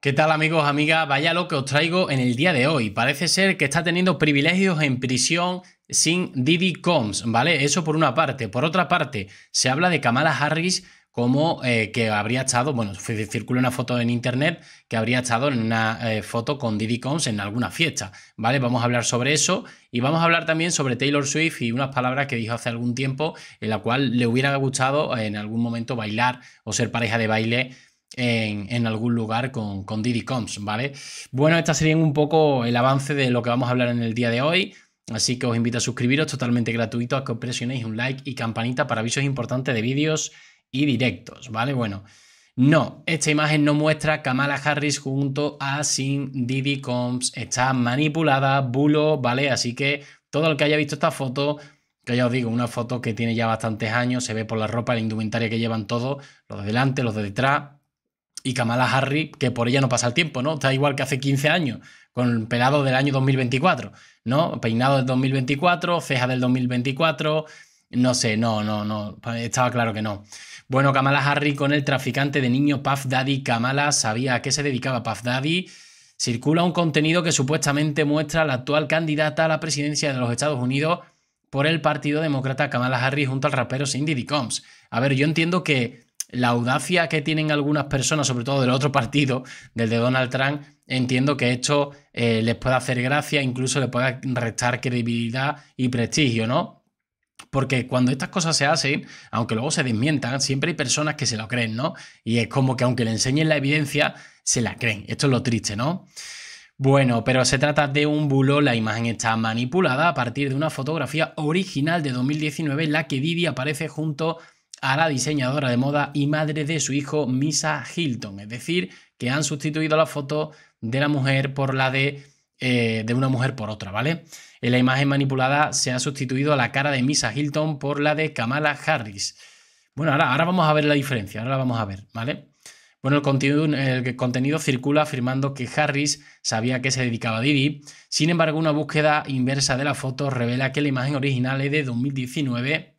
¿Qué tal amigos, amigas? Vaya lo que os traigo en el día de hoy. Parece ser que está teniendo privilegios en prisión sin Diddy Combs, ¿vale? Eso por una parte. Por otra parte, se habla de Kamala Harris como eh, que habría estado, bueno, circula una foto en internet que habría estado en una eh, foto con Diddy Combs en alguna fiesta, ¿vale? Vamos a hablar sobre eso y vamos a hablar también sobre Taylor Swift y unas palabras que dijo hace algún tiempo en la cual le hubiera gustado en algún momento bailar o ser pareja de baile en, algún lugar con, con Diddy Combs, ¿vale? Bueno, esta sería un poco el avance de lo que vamos a hablar en el día de hoy. Así que os invito a suscribiros totalmente gratuito, a que os presionéis un like y campanita para avisos importantes de vídeos y directos, ¿vale? Bueno, no, esta imagen no muestra Kamala Harris junto a Sin Diddy Combs. Está manipulada, bulo, ¿vale? Así que todo el que haya visto esta foto, que ya os digo, una foto que tiene ya bastantes años, se ve por la ropa, la indumentaria que llevan todos, los de delante, los de detrás, y Kamala Harris, que por ella no pasa el tiempo, ¿no? Está igual que hace 15 años, con el pelado del año 2024, ¿no? Peinado del 2024, ceja del 2024, no sé, no, no, no, estaba claro que no. Bueno, Kamala Harris con el traficante de niños Puff Daddy. Kamala sabía a qué se dedicaba Puff Daddy. Circula un contenido que supuestamente muestra a la actual candidata a la presidencia de los Estados Unidos por el Partido Demócrata Kamala Harris junto al rapero Cindy Combs. A ver, yo entiendo que la audacia que tienen algunas personas, sobre todo del otro partido, del de Donald Trump, entiendo que esto eh, les puede hacer gracia, incluso le puede restar credibilidad y prestigio, ¿no? Porque cuando estas cosas se hacen, aunque luego se desmientan, siempre hay personas que se lo creen, ¿no? Y es como que aunque le enseñen la evidencia, se la creen. Esto es lo triste, ¿no? Bueno, pero se trata de un bulo, la imagen está manipulada a partir de una fotografía original de 2019 en la que Didi aparece junto a la diseñadora de moda y madre de su hijo Misa Hilton. Es decir, que han sustituido la foto de la mujer por la de, eh, de una mujer por otra, ¿vale? En la imagen manipulada se ha sustituido la cara de Misa Hilton por la de Kamala Harris. Bueno, ahora, ahora vamos a ver la diferencia, ahora la vamos a ver, ¿vale? Bueno, el contenido, el contenido circula afirmando que Harris sabía a qué se dedicaba Didi. Sin embargo, una búsqueda inversa de la foto revela que la imagen original es de 2019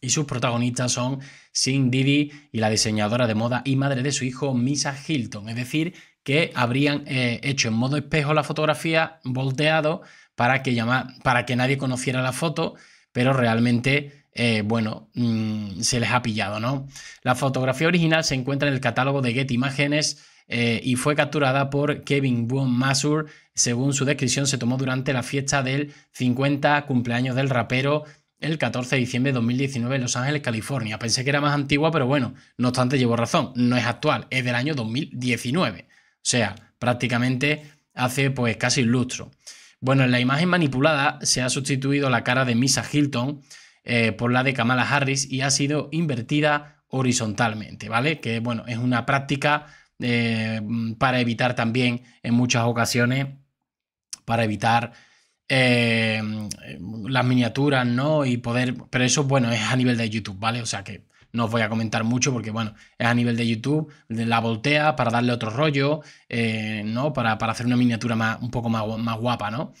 y sus protagonistas son Sin Didi y la diseñadora de moda y madre de su hijo, Misa Hilton. Es decir, que habrían eh, hecho en modo espejo la fotografía volteado para que, para que nadie conociera la foto, pero realmente, eh, bueno, mm, se les ha pillado, ¿no? La fotografía original se encuentra en el catálogo de Get Imágenes eh, y fue capturada por Kevin Boone Masur. Según su descripción, se tomó durante la fiesta del 50 cumpleaños del rapero el 14 de diciembre de 2019 en Los Ángeles, California. Pensé que era más antigua, pero bueno, no obstante llevo razón, no es actual, es del año 2019. O sea, prácticamente hace pues casi un lustro. Bueno, en la imagen manipulada se ha sustituido la cara de Misa Hilton eh, por la de Kamala Harris y ha sido invertida horizontalmente, ¿vale? Que bueno, es una práctica eh, para evitar también en muchas ocasiones, para evitar eh, las miniaturas, ¿no? Y poder, pero eso, bueno, es a nivel de YouTube, ¿vale? O sea que no os voy a comentar mucho porque, bueno, es a nivel de YouTube, la voltea para darle otro rollo, eh, ¿no? Para, hacer una miniatura más, un poco más, más guapa, ¿no?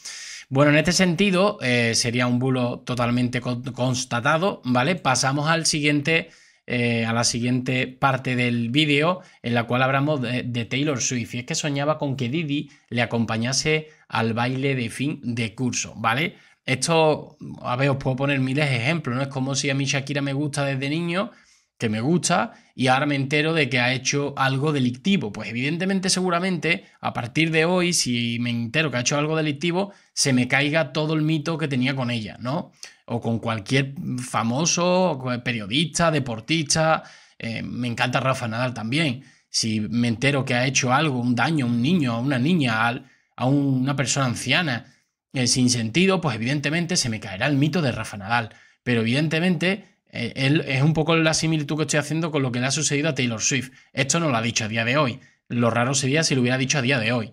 Bueno, en este sentido, eh, sería un bulo totalmente constatado, ¿vale? Pasamos al siguiente eh, a la siguiente parte del vídeo en la cual hablamos de, Taylor Swift. Y es que soñaba con que Didi le acompañase al baile de fin de curso, ¿vale? Esto, a ver, os puedo poner miles de ejemplos, ¿no? Es como si a mí Shakira me gusta desde niño, que me gusta, y ahora me entero de que ha hecho algo delictivo. Pues evidentemente, seguramente, a partir de hoy, si me entero que ha hecho algo delictivo, se me caiga todo el mito que tenía con ella, ¿no? o con cualquier famoso, periodista, deportista. Eh, me encanta Rafa Nadal también. Si me entero que ha hecho algo, un daño a un niño, a una niña, a, una persona anciana, eh, sin sentido, pues evidentemente se me caerá el mito de Rafa Nadal. Pero evidentemente eh, él, es un poco la similitud que estoy haciendo con lo que le ha sucedido a Taylor Swift. Esto no lo ha dicho a día de hoy. Lo raro sería si lo hubiera dicho a día de hoy.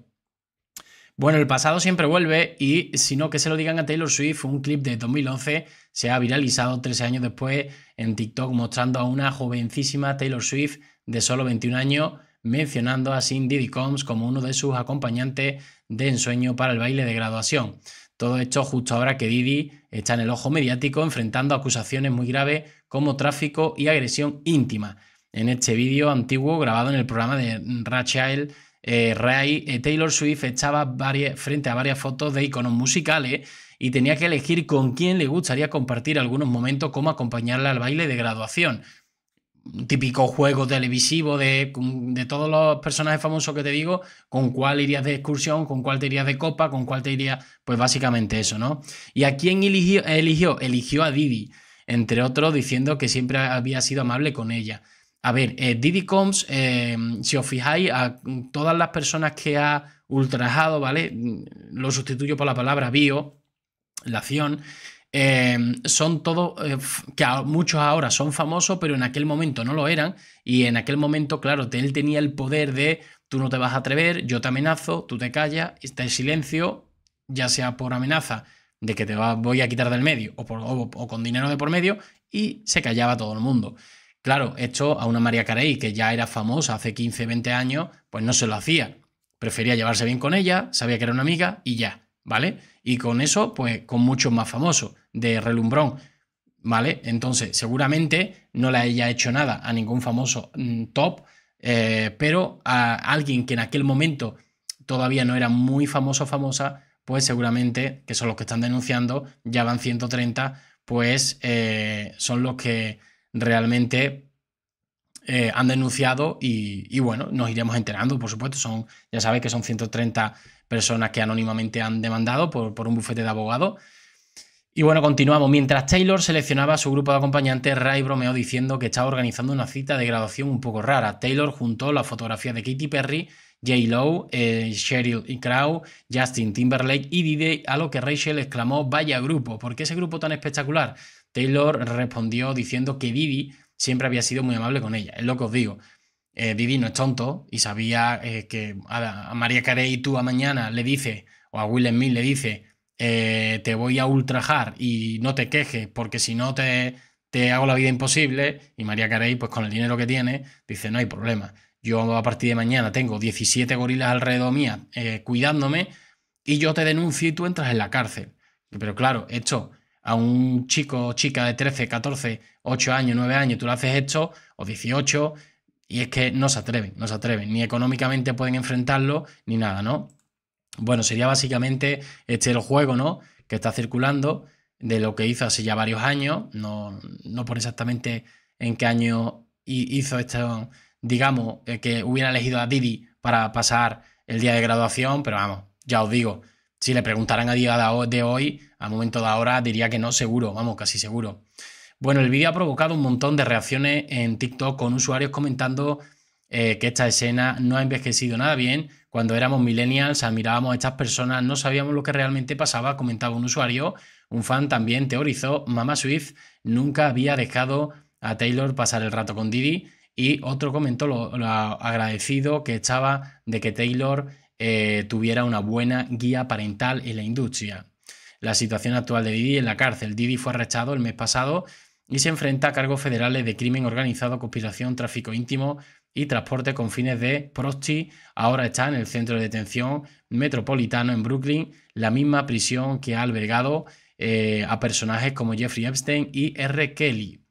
Bueno, el pasado siempre vuelve y si no que se lo digan a Taylor Swift, un clip de 2011 se ha viralizado 13 años después en TikTok mostrando a una jovencísima Taylor Swift de solo 21 años mencionando a Cindy Combs como uno de sus acompañantes de ensueño para el baile de graduación. Todo esto justo ahora que Didi está en el ojo mediático enfrentando acusaciones muy graves como tráfico y agresión íntima. En este vídeo antiguo grabado en el programa de Rachel eh, Ray, eh, Taylor Swift estaba frente a varias fotos de iconos musicales y tenía que elegir con quién le gustaría compartir algunos momentos como acompañarla al baile de graduación. Típico juego televisivo de, de, todos los personajes famosos que te digo, con cuál irías de excursión, con cuál te irías de copa, con cuál te irías, pues básicamente eso, ¿no? ¿Y a quién eligió? Eligió, eligió a Didi, entre otros diciendo que siempre había sido amable con ella. A ver, eh, Didi Combs, eh, si os fijáis, a todas las personas que ha ultrajado, ¿vale? Lo sustituyo por la palabra bio, la acción. Eh, son todos, que muchos ahora son famosos, pero en aquel momento no lo eran. Y en aquel momento, claro, él tenía el poder de tú no te vas a atrever, yo te amenazo, tú te callas, está en silencio, ya sea por amenaza de que te voy a quitar del medio o, o con dinero de por medio, y se callaba todo el mundo. Claro, esto a una María Carey, que ya era famosa hace 15, 20 años, pues no se lo hacía. Prefería llevarse bien con ella, sabía que era una amiga y ya, ¿vale? Y con eso, pues con muchos más famosos, de relumbrón, ¿vale? Entonces, seguramente no le haya hecho nada a ningún famoso mm, top, eh, pero a alguien que en aquel momento todavía no era muy famoso o famosa, pues seguramente, que son los que están denunciando, ya van 130, pues eh, son los que realmente eh, han denunciado y, bueno, nos iremos enterando, por supuesto. Son, ya sabéis que son 130 personas que anónimamente han demandado por, por un bufete de abogados. Y bueno, continuamos. Mientras Taylor seleccionaba a su grupo de acompañantes, Ray bromeó diciendo que estaba organizando una cita de graduación un poco rara. Taylor juntó la fotografía de Katy Perry, J. Lowe, eh, Sheryl Crow, Justin Timberlake y Didi, a lo que Rachel exclamó: Vaya grupo, ¿por qué ese grupo tan espectacular? Taylor respondió diciendo que Didi siempre había sido muy amable con ella. Es lo que os digo. Eh, no es tonto y sabía eh, que a, María Carey tú a mañana le dice, o a Will Smith le dice, eh, te voy a ultrajar y no te quejes porque si no te, te hago la vida imposible. Y María Carey, pues con el dinero que tiene, dice, no hay problema. Yo a partir de mañana tengo 17 gorilas alrededor mía cuidándome y yo te denuncio y tú entras en la cárcel. Pero claro, esto a un chico o chica de 13, 14, 8 años, 9 años, tú le haces esto, o 18, y es que no se atreven, no se atreven, ni económicamente pueden enfrentarlo, ni nada, ¿no? Bueno, sería básicamente este el juego, ¿no? Que está circulando de lo que hizo hace ya varios años, no, no por exactamente en qué año hizo esto, digamos, eh, que hubiera elegido a Didi para pasar el día de graduación, pero vamos, ya os digo, si le preguntaran a día de hoy, a momento de ahora diría que no, seguro, vamos, casi seguro. Bueno, el vídeo ha provocado un montón de reacciones en TikTok con usuarios comentando eh, que esta escena no ha envejecido nada bien. Cuando éramos millennials, admirábamos a estas personas, no sabíamos lo que realmente pasaba, comentaba un usuario. Un fan también teorizó, Mama Swift nunca había dejado a Taylor pasar el rato con Didi. Y otro comentó lo agradecido que estaba de que Taylor eh, tuviera una buena guía parental en la industria. La situación actual de Didi en la cárcel. Didi fue arrestado el mes pasado y se enfrenta a cargos federales de crimen organizado, conspiración, tráfico íntimo y transporte con fines de prosti. Ahora está en el centro de detención metropolitano en Brooklyn, la misma prisión que ha albergado eh, a personajes como Jeffrey Epstein y R. Kelly.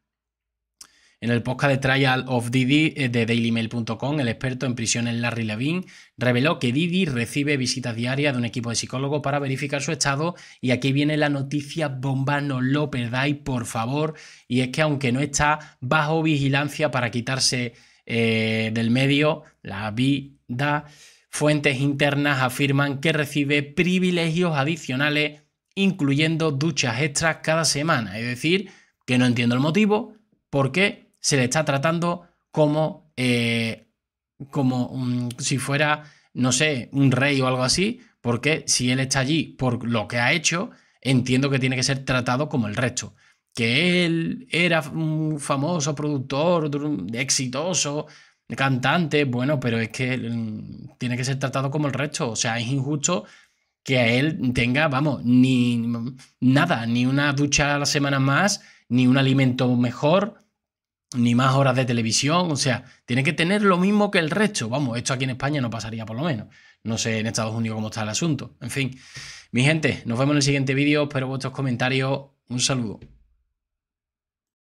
En el podcast de Trial of Didi eh, de dailymail.com, el experto en prisiones Larry Levine reveló que Didi recibe visitas diarias de un equipo de psicólogos para verificar su estado. Y aquí viene la noticia bomba, no lo perdáis, por favor. Y es que aunque no está bajo vigilancia para quitarse eh, del medio la vida, fuentes internas afirman que recibe privilegios adicionales, incluyendo duchas extras cada semana. Es decir, que no entiendo el motivo, por qué se le está tratando como, eh, como si fuera, no sé, un rey o algo así, porque si él está allí por lo que ha hecho, entiendo que tiene que ser tratado como el resto. Que él era un famoso productor, exitoso, cantante, bueno, pero es que mm, tiene que ser tratado como el resto. O sea, es injusto que a él tenga, vamos, ni nada, ni una ducha a la semana más, ni un alimento mejor, ni más horas de televisión, o sea, tiene que tener lo mismo que el resto. Vamos, esto aquí en España no pasaría por lo menos. No sé en Estados Unidos cómo está el asunto. En fin, mi gente, nos vemos en el siguiente vídeo, espero vuestros comentarios. Un saludo.